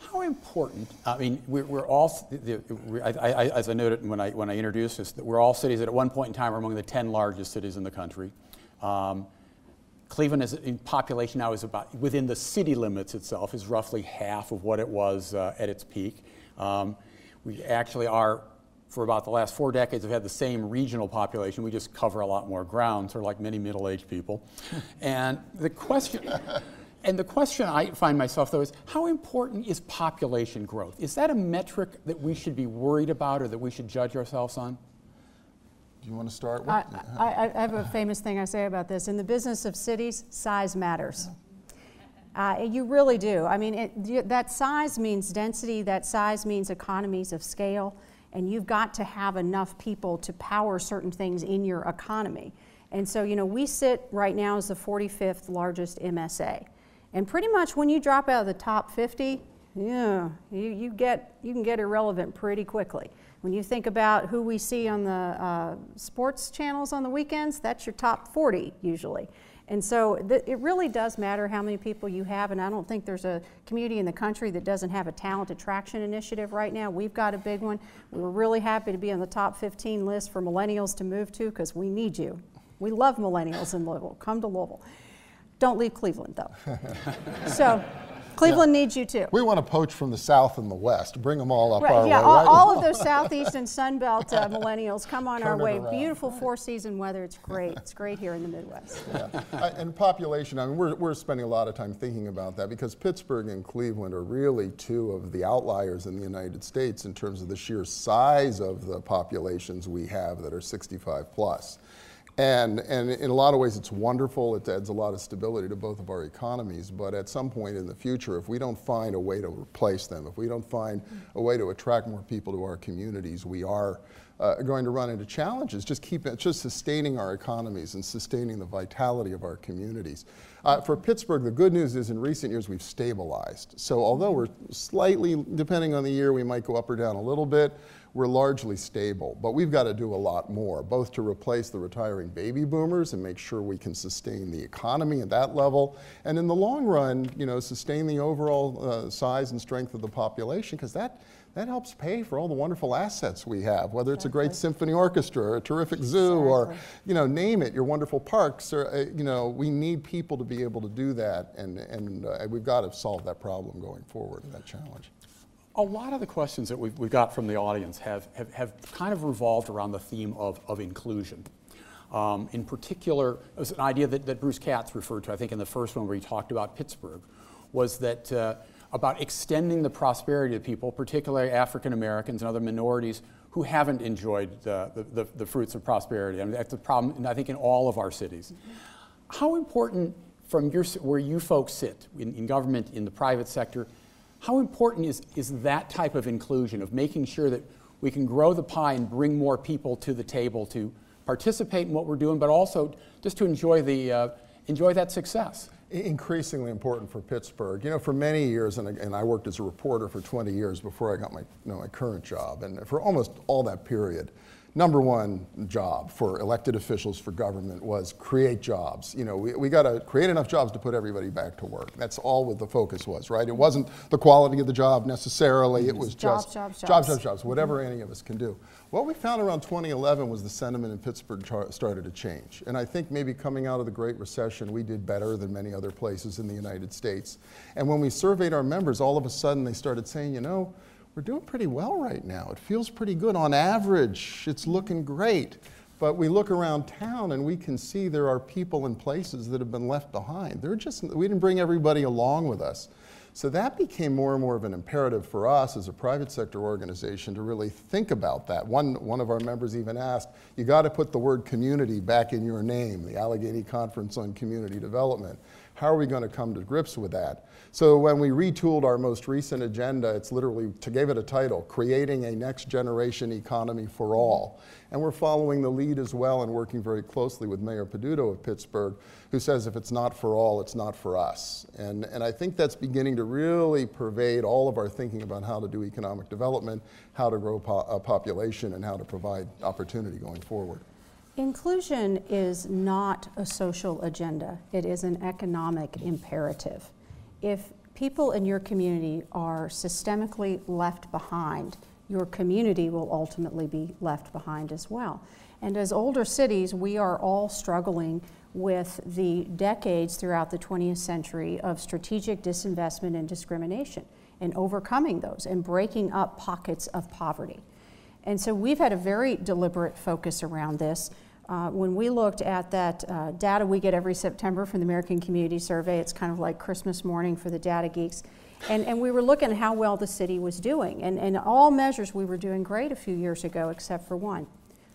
How important, I mean, we're, we're all, I, I, as I noted when I, when I introduced this, that we're all cities that at one point in time were among the 10 largest cities in the country. Um, Cleveland is in population now is about, within the city limits itself, is roughly half of what it was uh, at its peak. Um, we actually are, for about the last four decades, have had the same regional population. We just cover a lot more ground, sort of like many middle-aged people. and the question, and the question I find myself, though, is how important is population growth? Is that a metric that we should be worried about or that we should judge ourselves on? Do you want to start? I, I, I, have a famous thing I say about this. In the business of cities, size matters. Uh, you really do. I mean, it, that size means density, that size means economies of scale, and you've got to have enough people to power certain things in your economy. And so, you know, we sit right now as the 45th largest MSA. And pretty much when you drop out of the top 50, yeah, you, you, get, you can get irrelevant pretty quickly. When you think about who we see on the uh, sports channels on the weekends, that's your top 40 usually. And so it really does matter how many people you have, and I don't think there's a community in the country that doesn't have a talent attraction initiative right now. We've got a big one. We're really happy to be on the top 15 list for millennials to move to because we need you. We love millennials in Louisville. Come to Louisville. Don't leave Cleveland, though. so Cleveland yeah. needs you too. We want to poach from the south and the west, bring them all up right, our yeah, way. All, right? all of those southeast and sunbelt uh, millennials come on our way. Beautiful four-season weather. It's great. It's great here in the Midwest. Yeah. and population. I mean, we're we're spending a lot of time thinking about that because Pittsburgh and Cleveland are really two of the outliers in the United States in terms of the sheer size of the populations we have that are 65 plus. And, and in a lot of ways, it's wonderful. It adds a lot of stability to both of our economies. But at some point in the future, if we don't find a way to replace them, if we don't find a way to attract more people to our communities, we are uh, going to run into challenges. Just keep it, just sustaining our economies and sustaining the vitality of our communities. Uh, for Pittsburgh, the good news is in recent years we've stabilized. So although we're slightly, depending on the year, we might go up or down a little bit we're largely stable. But we've got to do a lot more, both to replace the retiring baby boomers and make sure we can sustain the economy at that level, and in the long run, you know, sustain the overall uh, size and strength of the population, because that that helps pay for all the wonderful assets we have, whether it's a great symphony orchestra or a terrific zoo exactly. or, you know, name it, your wonderful parks. Or, uh, you know, we need people to be able to do that, and, and uh, we've got to solve that problem going forward, that challenge. A lot of the questions that we've, we've got from the audience have, have, have, kind of revolved around the theme of, of inclusion. Um, in particular, it was an idea that, that Bruce Katz referred to, I think, in the first one where he talked about Pittsburgh, was that uh, about extending the prosperity to people, particularly African Americans and other minorities who haven't enjoyed the, the, the, fruits of prosperity. I mean, that's the problem, I think, in all of our cities. How important, from your, where you folks sit in, in government, in the private sector, how important is, is that type of inclusion, of making sure that we can grow the pie and bring more people to the table to participate in what we're doing, but also just to enjoy, the, uh, enjoy that success? Increasingly important for Pittsburgh. You know, for many years, and, and I worked as a reporter for 20 years before I got my, you know, my current job, and for almost all that period, number one job for elected officials for government was create jobs. You know, we, we got to create enough jobs to put everybody back to work. That's all what the focus was, right? It wasn't the quality of the job necessarily. It was Jobs, just jobs, jobs, jobs. jobs, jobs, mm-hmm. whatever any of us can do. What we found around 2011 was the sentiment in Pittsburgh started to change. And I think maybe coming out of the Great Recession, we did better than many other places in the United States. And when we surveyed our members, all of a sudden they started saying, you know, we're doing pretty well right now. It feels pretty good. On average, it's looking great. But we look around town and we can see there are people and places that have been left behind. They're just, we didn't bring everybody along with us. So that became more and more of an imperative for us as a private sector organization to really think about that. One, one of our members even asked, you got to put the word community back in your name, the Allegheny Conference on Community Development. How are we going to come to grips with that? So when we retooled our most recent agenda, it's literally, to give it a title, Creating a Next Generation Economy for All. And we're following the lead as well and working very closely with Mayor Peduto of Pittsburgh, who says if it's not for all, it's not for us. And, and I think that's beginning to really pervade all of our thinking about how to do economic development, how to grow po- a population, and how to provide opportunity going forward. Inclusion is not a social agenda, it is an economic imperative. If people in your community are systemically left behind, your community will ultimately be left behind as well. And as older cities, we are all struggling with the decades throughout the 20th century of strategic disinvestment and discrimination and overcoming those and breaking up pockets of poverty. And so we've had a very deliberate focus around this. Uh, when we looked at that uh, data we get every September from the American Community Survey, it's kind of like Christmas morning for the data geeks. And, and we were looking at how well the city was doing. And, and all measures, we were doing great a few years ago, except for one.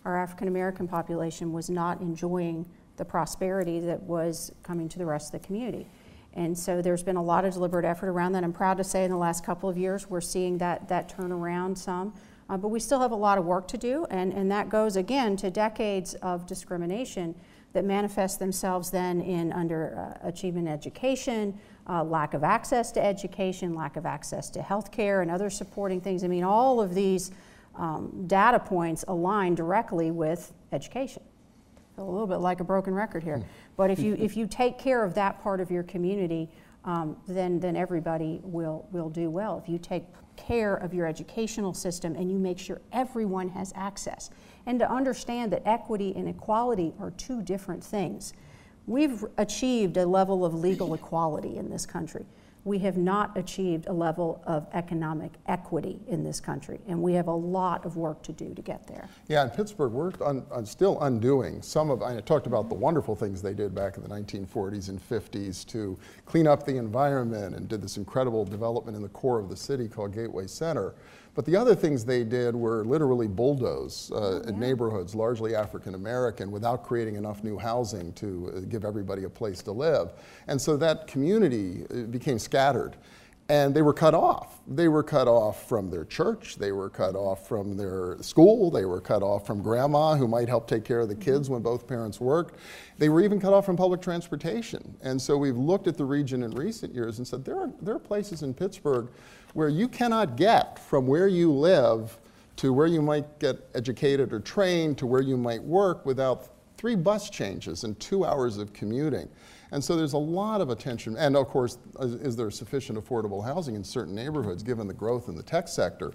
Our African American population was not enjoying the prosperity that was coming to the rest of the community. And so there's been a lot of deliberate effort around that. I'm proud to say in the last couple of years, we're seeing that, that turn around some. Uh, but we still have a lot of work to do, and, and that goes again to decades of discrimination that manifest themselves then in under uh, achievement education, uh, lack of access to education, lack of access to health care, and other supporting things. I mean, all of these um, data points align directly with education. A little bit like a broken record here. But if you, if you take care of that part of your community, um, then, then everybody will, will do well. If you take care of your educational system and you make sure everyone has access. And to understand that equity and equality are two different things. We've achieved a level of legal equality in this country. We have not achieved a level of economic equity in this country, and we have a lot of work to do to get there. Yeah, in Pittsburgh, we're un, un, still undoing some of, I talked about the wonderful things they did back in the 1940s and 50s to clean up the environment and did this incredible development in the core of the city called Gateway Center. But the other things they did were literally bulldoze uh, yeah. neighborhoods, largely African American, without creating enough new housing to uh, give everybody a place to live. And so that community uh, became scattered. And they were cut off. They were cut off from their church. They were cut off from their school. They were cut off from grandma, who might help take care of the kids when both parents worked. They were even cut off from public transportation. And so we've looked at the region in recent years and said there are, there are places in Pittsburgh where you cannot get from where you live to where you might get educated or trained to where you might work without three bus changes and two hours of commuting. And so there's a lot of attention. And of course, is, there sufficient affordable housing in certain neighborhoods given the growth in the tech sector?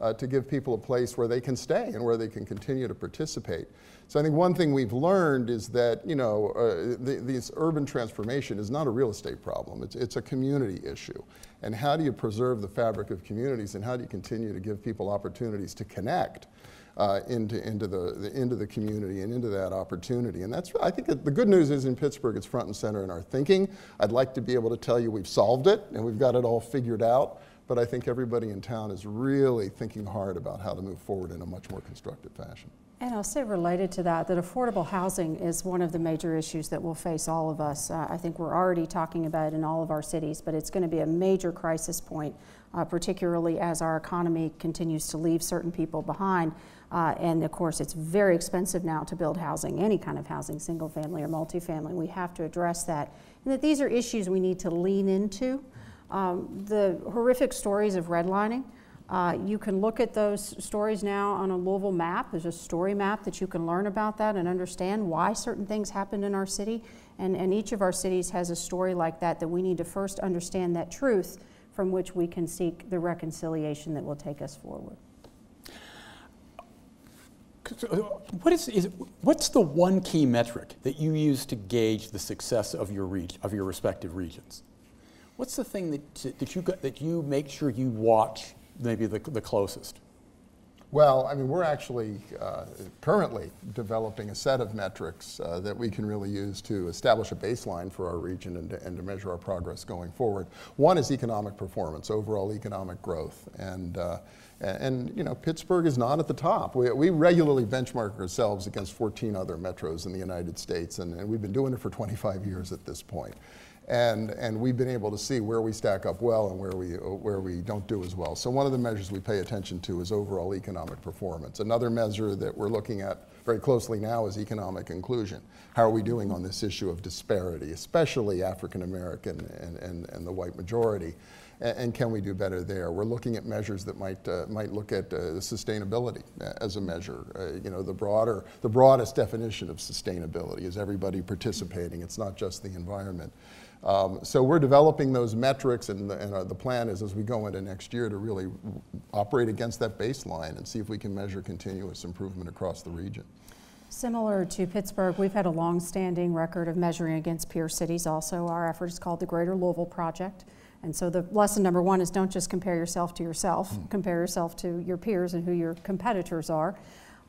Uh, to give people a place where they can stay and where they can continue to participate. So I think one thing we've learned is that you know uh, the, this urban transformation is not a real estate problem. It's, it's a community issue. And how do you preserve the fabric of communities and how do you continue to give people opportunities to connect uh, into, into, the, the, into the community and into that opportunity. And that's, I think the good news is in Pittsburgh, it's front and center in our thinking. I'd like to be able to tell you we've solved it and we've got it all figured out but I think everybody in town is really thinking hard about how to move forward in a much more constructive fashion. And I'll say related to that, that affordable housing is one of the major issues that will face all of us. Uh, I think we're already talking about it in all of our cities, but it's going to be a major crisis point, uh, particularly as our economy continues to leave certain people behind. Uh, and of course, it's very expensive now to build housing, any kind of housing, single family or multifamily. We have to address that. And that these are issues we need to lean into. Um, the horrific stories of redlining Uh, you can look at those stories now on a Louisville map. There's a story map that you can learn about that and understand why certain things happened in our city. And, and each of our cities has a story like that that we need to first understand that truth from which we can seek the reconciliation that will take us forward. What is, is, what's the one key metric that you use to gauge the success of your, reg- of your respective regions? What's the thing that, that, you, that you make sure you watch maybe the, the closest? Well, I mean, we're actually uh, currently developing a set of metrics uh, that we can really use to establish a baseline for our region and to, and to, measure our progress going forward. One is economic performance, overall economic growth. And, uh, and, you know, Pittsburgh is not at the top. We, we regularly benchmark ourselves against 14 other metros in the United States, and, and we've been doing it for 25 years at this point and, and we've been able to see where we stack up well and where we, where we don't do as well. So one of the measures we pay attention to is overall economic performance. Another measure that we're looking at very closely now is economic inclusion. How are we doing on this issue of disparity, especially African American and, and, and the white majority? And, can we do better there? We're looking at measures that might, uh, might look at uh, sustainability as a measure. Uh, you know, the broader, the broadest definition of sustainability is everybody participating. It's not just the environment. Um, so we're developing those metrics, and, the, and uh, the plan is as we go into next year to really operate against that baseline and see if we can measure continuous improvement across the region. Similar to Pittsburgh, we've had a long-standing record of measuring against peer cities also. Our effort is called the Greater Louisville Project. And so the lesson number one is don't just compare yourself to yourself, mm. compare yourself to your peers and who your competitors are.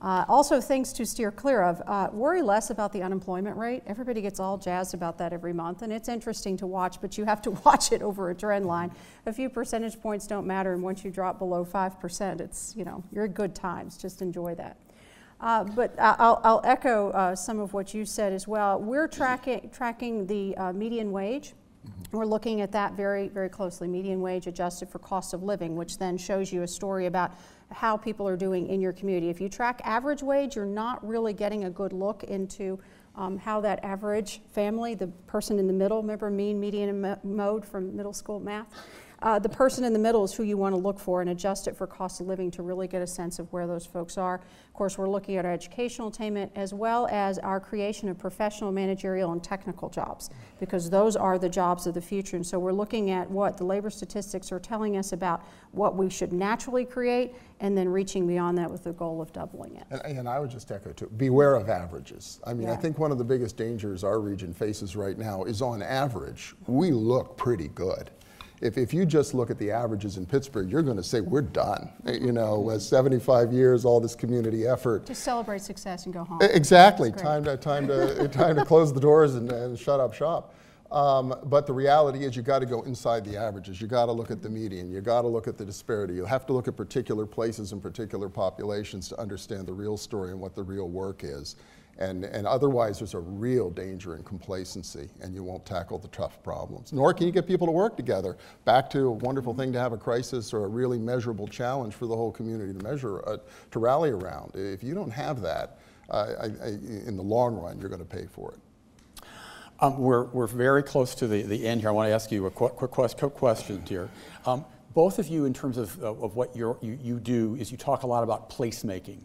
Uh, also, things to steer clear of. Uh, worry less about the unemployment rate. Everybody gets all jazzed about that every month, and it's interesting to watch, but you have to watch it over a trend line. A few percentage points don't matter, and once you drop below 5%, it's, you know, you're good times. Just enjoy that. Uh, but I'll, I'll echo uh, some of what you said as well. We're tracking, tracking the uh, median wage. Mm-hmm. We're looking at that very, very closely, median wage adjusted for cost of living, which then shows you a story about how people are doing in your community. If you track average wage, you're not really getting a good look into um, how that average family, the person in the middle, remember mean, median, and mode from middle school math? Uh, the person in the middle is who you want to look for and adjust it for cost of living to really get a sense of where those folks are. Of course, we're looking at our educational attainment as well as our creation of professional, managerial, and technical jobs because those are the jobs of the future. And so we're looking at what the labor statistics are telling us about what we should naturally create and then reaching beyond that with the goal of doubling it. And, and I would just echo too, beware of averages. I mean, yeah. I think one of the biggest dangers our region faces right now is on average, we look pretty good if, if you just look at the averages in Pittsburgh, you're going to say we're done. You know, 75 years, all this community effort. To celebrate success and go home. Exactly. Time to time to time to close the doors and, and shut up shop. Um, but the reality is you got to go inside the averages. You got to look at the median. You got to look at the disparity. You have to look at particular places and particular populations to understand the real story and what the real work is. And, and otherwise, there's a real danger in complacency, and you won't tackle the tough problems. Nor can you get people to work together. Back to a wonderful thing to have a crisis or a really measurable challenge for the whole community to measure, uh, to rally around. If you don't have that, uh, I, I, in the long run, you're going to pay for it. Um, we're, we're very close to the, the end here. I want to ask you a quick, quick, quick question here. Um, both of you, in terms of, of what you you, do, is you talk a lot about placemaking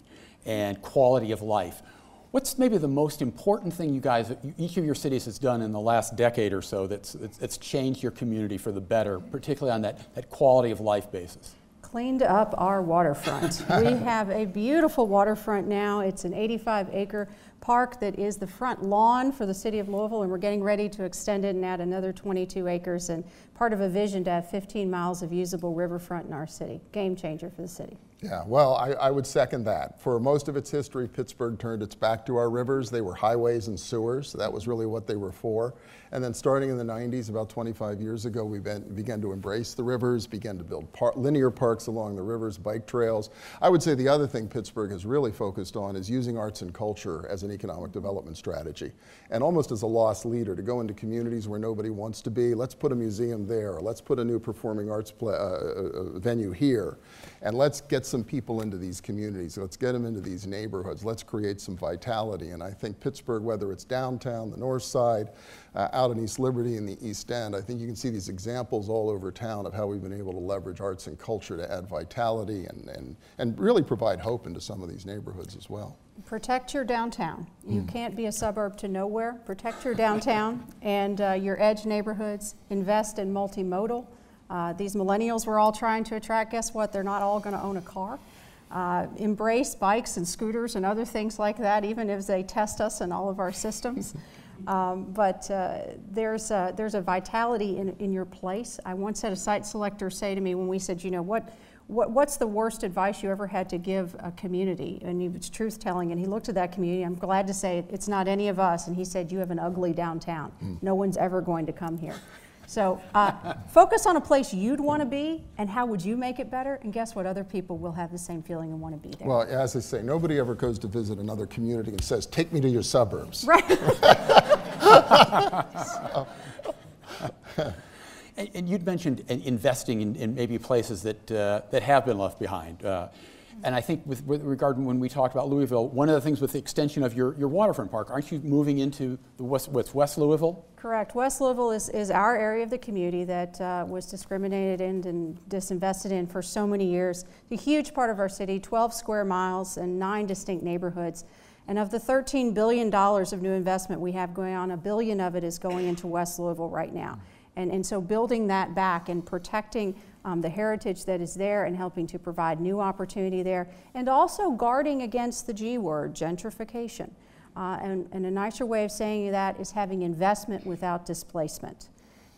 and quality of life. What's maybe the most important thing you guys, each of your cities has done in the last decade or so that's, that's changed your community for the better, particularly on that, that quality of life basis? Cleaned up our waterfront. we have a beautiful waterfront now. It's an 85 acre park that is the front lawn for the city of Louisville, and we're getting ready to extend it and add another 22 acres and part of a vision to have 15 miles of usable riverfront in our city. Game changer for the city. Yeah, well, I, I, would second that. For most of its history, Pittsburgh turned its back to our rivers. They were highways and sewers. that was really what they were for. And then starting in the 90s, about 25 years ago, we been, began to embrace the rivers, began to build par linear parks along the rivers, bike trails. I would say the other thing Pittsburgh has really focused on is using arts and culture as an economic development strategy. And almost as a loss leader, to go into communities where nobody wants to be. Let's put a museum there. Let's put a new performing arts uh, uh, venue here. And let's get some people into these communities. Let's get them into these neighborhoods. Let's create some vitality. And I think Pittsburgh, whether it's downtown, the north side, uh, out in East Liberty in the East End, I think you can see these examples all over town of how we've been able to leverage arts and culture to add vitality and, and, and really provide hope into some of these neighborhoods as well. Protect your downtown. You mm. can't be a suburb to nowhere. Protect your downtown and uh, your edge neighborhoods. Invest in multimodal. Uh, these millennials we're all trying to attract, guess what? They're not all going to own a car. Uh, embrace bikes and scooters and other things like that, even if they test us and all of our systems. Um, but uh, there's, a, there's a vitality in, in your place. I once had a site selector say to me when we said, you know, what, what, what's the worst advice you ever had to give a community? And he was truth telling, and he looked at that community. I'm glad to say it's not any of us. And he said, You have an ugly downtown. Mm. No one's ever going to come here. So uh, focus on a place you'd want to be and how would you make it better. And guess what? Other people will have the same feeling and want to be there. Well, as I say, nobody ever goes to visit another community and says, Take me to your suburbs. Right. And, and you'd mentioned investing in, in, maybe places that, uh, that have been left behind. Uh, and I think with, with, regard when we talked about Louisville, one of the things with the extension of your, your waterfront park, aren't you moving into the West, what's West Louisville? Correct. West Louisville is, is our area of the community that uh, was discriminated in and disinvested in for so many years. A huge part of our city, 12 square miles and nine distinct neighborhoods. And of the $13 billion of new investment we have going on, a billion of it is going into West Louisville right now. And, and so building that back and protecting um, the heritage that is there and helping to provide new opportunity there, and also guarding against the G word, gentrification. Uh, and, and a nicer way of saying that is having investment without displacement.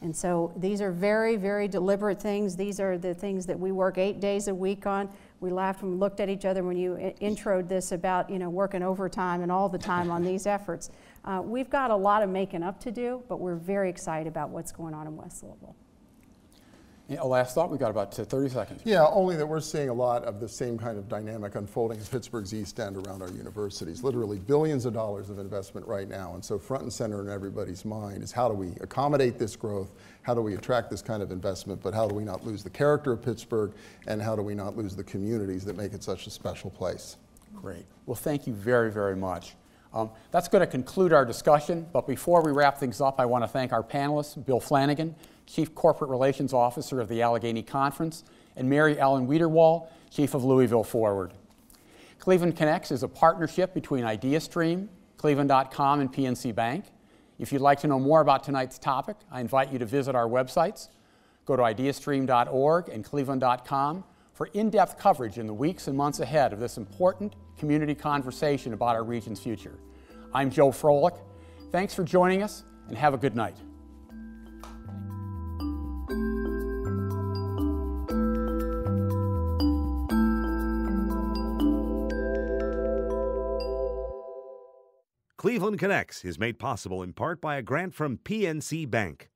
And so these are very, very deliberate things. These are the things that we work eight days a week on. We laughed and looked at each other when you introed this about you know working overtime and all the time on these efforts. Uh, we've got a lot of making up to do, but we're very excited about what's going on in West Louisville. Yeah, last thought, we've got about 30 seconds. Yeah, only that we're seeing a lot of the same kind of dynamic unfolding in Pittsburgh's East End around our universities. Literally billions of dollars of investment right now. And so, front and center in everybody's mind is how do we accommodate this growth? How do we attract this kind of investment? But how do we not lose the character of Pittsburgh? And how do we not lose the communities that make it such a special place? Great. Well, thank you very, very much. Um, that's going to conclude our discussion, but before we wrap things up, I want to thank our panelists, Bill Flanagan, Chief Corporate Relations Officer of the Allegheny Conference, and Mary Ellen Wiederwohl, Chief of Louisville Forward. Cleveland Connects is a partnership between IdeaStream, Cleveland.com, and PNC Bank. If you'd like to know more about tonight's topic, I invite you to visit our websites. Go to ideastream.org and cleveland.com for in depth coverage in the weeks and months ahead of this important community conversation about our region's future. I'm Joe Frolik. Thanks for joining us and have a good night. Cleveland Connects is made possible in part by a grant from PNC Bank.